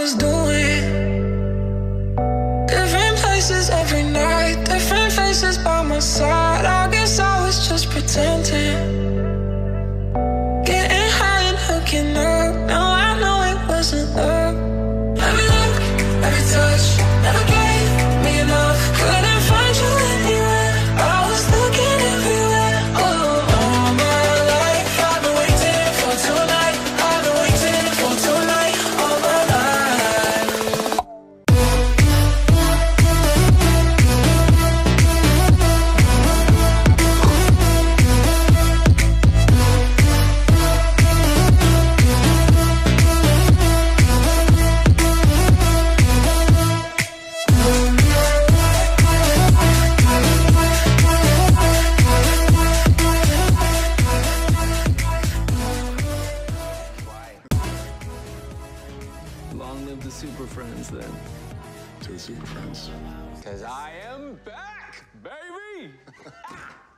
was doing. Different places every night. Long live the Super Friends, then. To the Super Friends. Because I am back, baby!